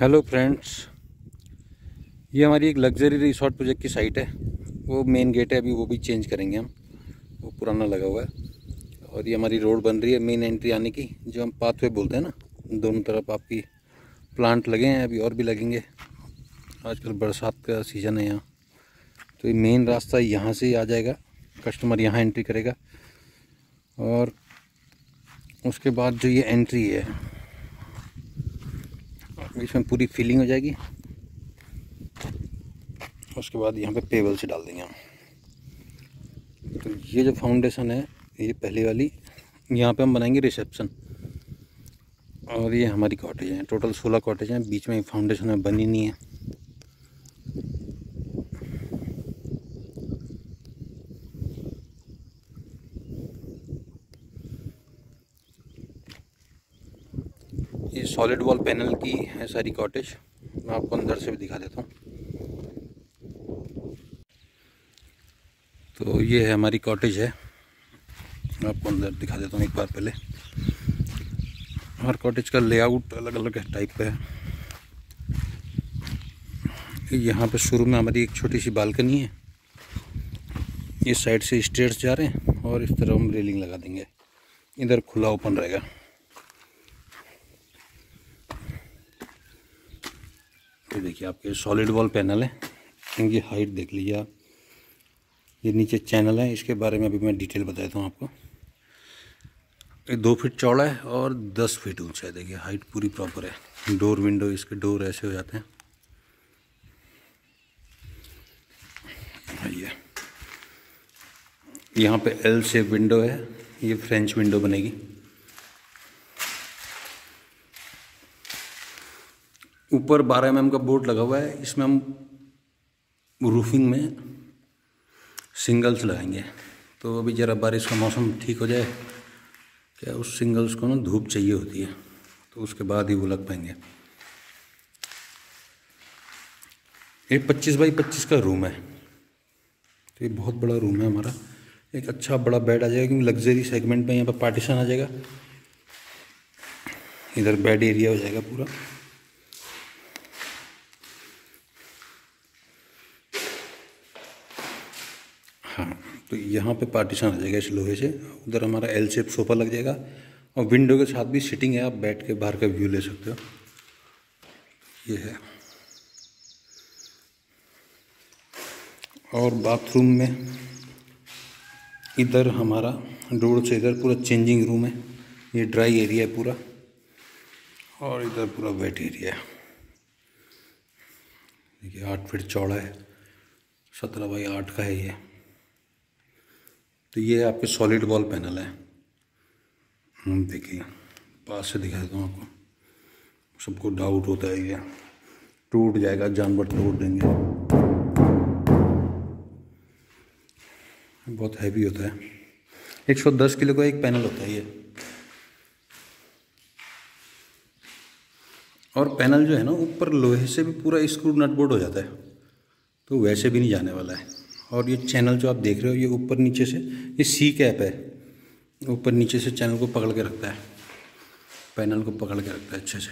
Hello friends, ये हमारी एक लग्जरी रिसोर्ट प्रोजेक्ट की साइट है। वो मेन गेट है, अभी वो भी चेंज करेंगे हम। वो पुराना लगा हुआ है। और ये हमारी रोड बन रही है, मेन एंट्री आने की, जो हम पाथवे बोलते हैं ना, दोनों तरफ़ आपकी प्लांट लगे हैं, अभी और भी लगेंगे। आजकल बरसात का सीज़न है यहाँ। तो ये मेन रास्ता यहाँ से ही आ जाएगा। कस्टमर यहाँ एंट्री करेगा। और उसके बाद जो ये एंट्री है इसमें पूरी फिलिंग हो जाएगी। उसके बाद यहाँ पे पेबल से डाल देंगे हम। तो ये जो फाउंडेशन है, ये पहली वाली, यहाँ पे हम बनाएँगे रिसेप्शन और ये हमारी कॉटेज है। टोटल सोलह कॉटेज हैं, बीच में फाउंडेशन में बनी नहीं है। ये सॉलिड वॉल पैनल की है सारी कॉटेज मैं आपको अंदर से भी दिखा देता हूँ। तो ये है हमारी कॉटेज है। मैं आपको अंदर दिखा देता हूँ एक बार पहले। हर कॉटेज का लेआउट अलग अलग टाइप का है। यहाँ पे शुरू में हमारी एक छोटी सी बालकनी है। इस साइड से स्टेयर्स जा रहे हैं और इस तरह हम रेलिंग लगा देंगे। इधर खुला ओपन रहेगा। ये देखिए, आपके सॉलिड वॉल पैनल है। इनकी हाइट देख लीजिए आप। ये नीचे चैनल है, इसके बारे में अभी मैं डिटेल बता देता हूँ आपको। ये दो फीट चौड़ा है और दस फीट ऊँचा है। देखिए हाइट पूरी प्रॉपर है। डोर विंडो इसके डोर ऐसे हो जाते हैं। ये यहाँ पे एल शेप विंडो है। ये फ्रेंच विंडो बनेगी। ऊपर 12 एम का बोर्ड लगा हुआ है। इसमें हम रूफिंग में सिंगल्स लगाएँगे। तो अभी ज़रा बारिश का मौसम ठीक हो जाए, क्या उस सिंगल्स को ना धूप चाहिए होती है तो उसके बाद ही वो लग पाएँगे। ये 25 बाई 25 का रूम है। तो ये बहुत बड़ा रूम है हमारा। एक अच्छा बड़ा बेड आ जाएगा, क्योंकि लग्जरी सेगमेंट में यहाँ पर पार्टीशन आ जाएगा। इधर बेड एरिया हो जाएगा पूरा। हाँ। तो यहाँ पे पार्टीशन आ जाएगा इस लोहे से। उधर हमारा एल शेप सोफ़ा लग जाएगा। और विंडो के साथ भी सिटिंग है, आप बैठ के बाहर का व्यू ले सकते हो। ये है। और बाथरूम में इधर हमारा डोर से इधर पूरा चेंजिंग रूम है। ये ड्राई एरिया है पूरा। और इधर पूरा वेट एरिया है। देखिए, आठ फीट चौड़ा है। सत्रह बाई आठ का है ये। तो ये आपके सॉलिड वॉल पैनल है। देखिए, पास से दिखा देता हूँ आपको। सबको डाउट होता है ये। टूट जाएगा, जानवर तोड़ देंगे। बहुत हैवी होता है। 110 किलो का एक पैनल होता है ये। और पैनल जो है ना, ऊपर लोहे से भी पूरा स्क्रू नट बोर्ड हो जाता है। तो वैसे भी नहीं जाने वाला है। और ये चैनल जो आप देख रहे हो, ये ऊपर नीचे से, ये सी कैप है। ऊपर नीचे से चैनल को पकड़ के रखता है। पैनल को पकड़ के रखता है अच्छे से।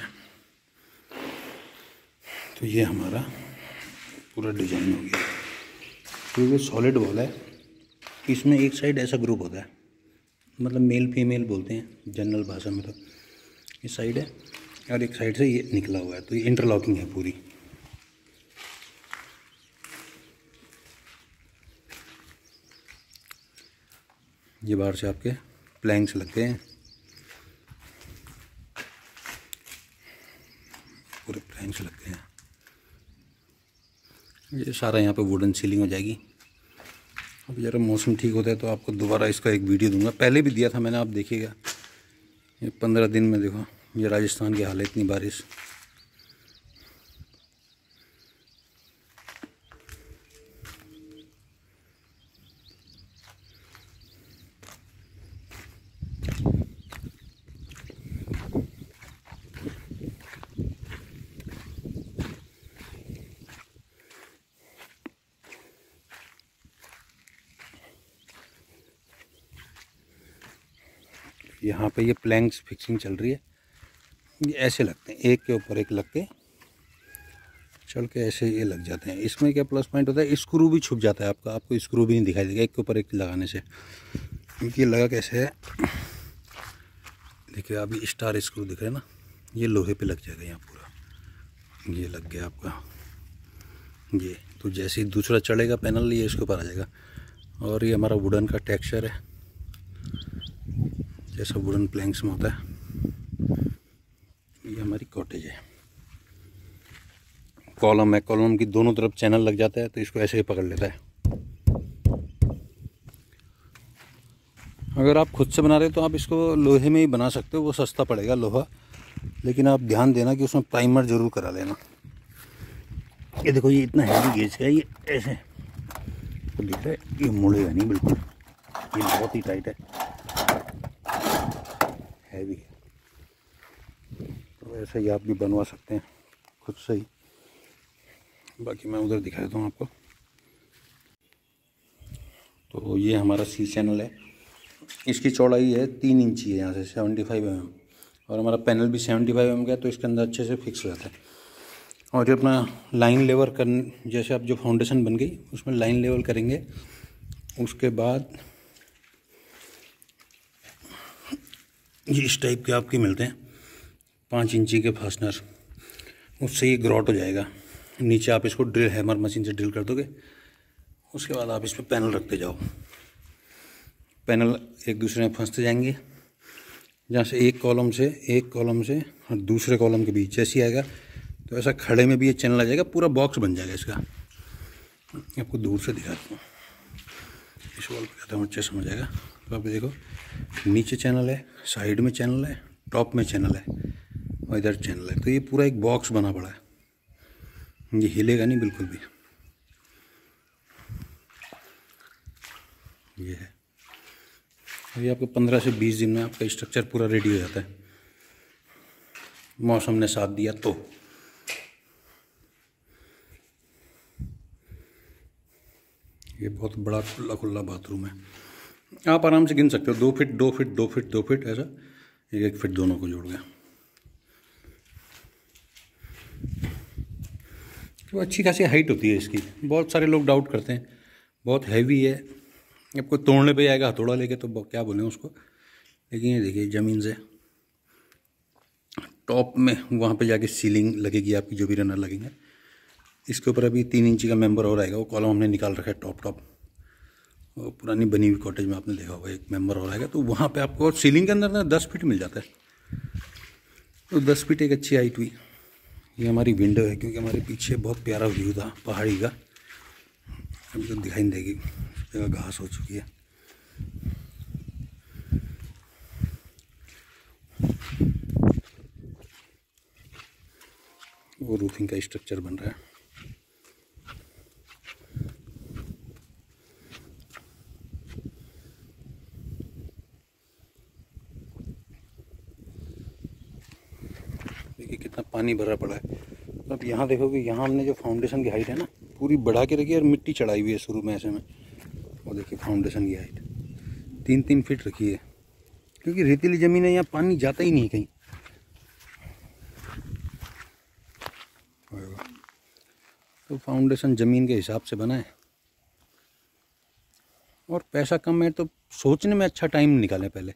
तो ये हमारा पूरा डिज़ाइन हो गया। तो ये सॉलिड वॉल है, इसमें एक साइड ऐसा ग्रुप होता है। मतलब मेल फीमेल बोलते हैं जनरल भाषा में तो। ये साइड है और एक साइड से ये निकला हुआ है तो ये इंटरलॉकिंग है पूरी। ये बाहर से आपके प्लैंक्स लग गए हैं। पूरे प्लैंक्स लग गए हैं। ये सारा यहाँ पे वुडन सीलिंग हो जाएगी। अब ज़रा मौसम ठीक होता है तो आपको दोबारा इसका एक वीडियो दूँगा। पहले भी दिया था मैंने, आप देखिएगा। ये पंद्रह दिन में देखो, ये राजस्थान की हालत इतनी बारिश। यहाँ पे ये प्लैंक्स फिक्सिंग चल रही है। ये ऐसे लगते हैं, एक के ऊपर एक लग के चल के ऐसे ये लग जाते हैं। इसमें क्या प्लस पॉइंट होता है? स्क्रू भी छुप जाता है आपका। आपको स्क्रू भी नहीं दिखाई देगा, एक के ऊपर एक लगाने से। ये लगा कैसे है? देखिए, अभी स्टार स्क्रू दिख रहे हैं ना, ये लोहे पे लग जाएगा यहाँ पूरा। ये लग गया आपका। ये तो जैसे ही दूसरा चढ़ेगा पैनल ये इसके ऊपर आ जाएगा। और ये हमारा वुडन का टेक्सचर है। जैसा वुडन प्लैंक्स में होता है। ये हमारी कॉटेज है। कॉलम है। कॉलम की दोनों तरफ़ चैनल लग जाता है तो इसको ऐसे ही पकड़ लेता है। अगर आप खुद से बना रहे हो तो आप इसको लोहे में ही बना सकते हो, वो सस्ता पड़ेगा लोहा। लेकिन आप ध्यान देना कि उसमें प्राइमर ज़रूर करा लेना। ये देखो, ये इतना हैवी गेज है, ये ऐसे। तो दिख रहा है, ये मुड़ेगा नहीं बिल्कुल। ये बहुत ही टाइट है। हैवी है। तो ऐसे ही आप भी बनवा सकते हैं, खुद से ही। बाकी मैं उधर दिखा देता हूँ आपको। तो ये हमारा सी चैनल है। इसकी चौड़ाई है तीन इंची है यहाँ से सेवेंटी फाइव एम और हमारा पैनल भी सेवेंटी फाइव एम का तो इसके अंदर अच्छे से फिक्स जाता है। और जो अपना लाइन लेवल कर जैसे आप जो फाउंडेशन बन गई, उसमें लाइन लेवल करेंगे, उसके बाद ये इस टाइप के आपके मिलते हैं, पाँच इंची के फास्टनर। उससे ये ग्रॉट हो जाएगा। नीचे आप इसको ड्रिल, हैमर मशीन से ड्रिल कर दोगे, उसके बाद आप इस पर पैनल रखते जाओ। पैनल एक दूसरे में फंसते जाएँगे। जहाँ से एक कॉलम से, एक कॉलम से और दूसरे कॉलम के बीच जैसे आएगा तो ऐसा खड़े में भी ये चैनल आ जाएगा, पूरा बॉक्स बन जाएगा इसका। आपको दूर से दिखाता हूँ। इस वॉल पर हूँ, अच्छे समझ आएगा। तो आप देखो, नीचे चैनल है, साइड में चैनल है, टॉप में चैनल है और इधर चैनल है। तो ये पूरा एक बॉक्स बना पड़ा है। ये हिलेगा नहीं बिल्कुल भी। ये है। ये आपको पंद्रह से बीस दिन में आपका स्ट्रक्चर पूरा रेडी हो जाता है। मौसम ने साथ दिया तो। ये बहुत बड़ा खुला खुला बाथरूम है। आप आराम से गिन सकते हो, दो फिट दो फिट दो फिट दो फिट ऐसा। एक एक फिट दोनों को जोड़ गया तो अच्छी खासी हाइट होती है इसकी। बहुत सारे लोग डाउट करते हैं। बहुत हैवी है। अब कोई तोड़ने पे आएगा हथौड़ा लेके तो क्या बोले उसको? लेकिन ये देखिए, ज़मीन से टॉप में वहाँ पे जाके सीलिंग लगेगी आपकी, जो भी रनर लगेंगे। इसके ऊपर अभी तीन इंची का मेंबर और आएगा, वो कॉलम हमने निकाल रखा है टॉप टॉप। पुरानी बनी हुई कॉटेज में आपने देखा होगा, एक मेंबर और आएगा तो वहाँ पे आपको सीलिंग के अंदर ना दस फीट मिल जाता है। तो दस फीट एक अच्छी हाइट हुई। ये हमारी विंडो है, क्योंकि हमारे पीछे बहुत प्यारा व्यू था, पहाड़ी का। अभी तो दिखाई नहीं देगी। जगह घास हो चुकी है। वो रूफिंग का स्ट्रक्चर बन रहा है। देखिए कितना पानी भरा पड़ा है। अब यहाँ देखोगे, यहाँ हमने जो फाउंडेशन की हाइट है ना, पूरी बढ़ा के रखी है और मिट्टी चढ़ाई हुई है शुरू में ऐसे में। और देखिए फाउंडेशन की हाइट तीन तीन फीट रखी है। क्योंकि रेतीली ज़मीन है यहाँ पानी जाता ही नहीं कहीं। तो फाउंडेशन ज़मीन के हिसाब से बना है। और पैसा कम है तो सोचने में अच्छा टाइम निकालें पहले।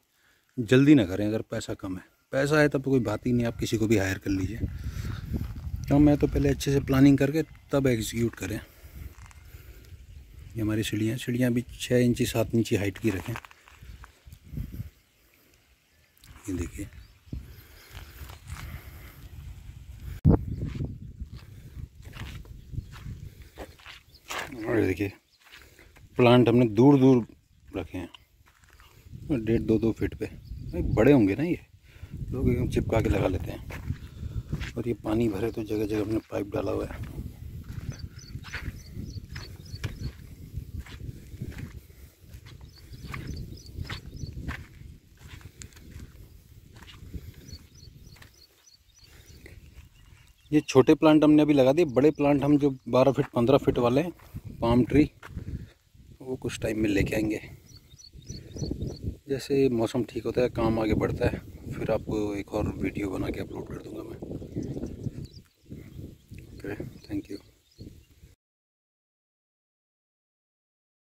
जल्दी ना करें अगर पैसा कम है। पैसा है तब तो कोई बात ही नहीं, आप किसी को भी हायर कर लीजिए। कम है तो पहले अच्छे से प्लानिंग करके तब एग्जीक्यूट करें। ये हमारी सीढ़ियाँ सीढ़ियाँ भी छः इंची, सात इंची हाइट की रखें। ये देखिए। और देखिए प्लांट हमने दूर दूर रखे हैं। डेढ़ दो दो फीट पे बड़े होंगे ना ये? लोग एकदम चिपका के लगा लेते हैं। और ये पानी भरे तो जगह जगह हमने पाइप डाला हुआ है। ये छोटे प्लांट हमने अभी लगा दिए, बड़े प्लांट हम जो 12 फीट 15 फीट वाले हैं पाम ट्री वो कुछ टाइम में लेके आएँगे। जैसे मौसम ठीक होता है, काम आगे बढ़ता है, फिर आपको एक और वीडियो बना के अपलोड कर दूँगा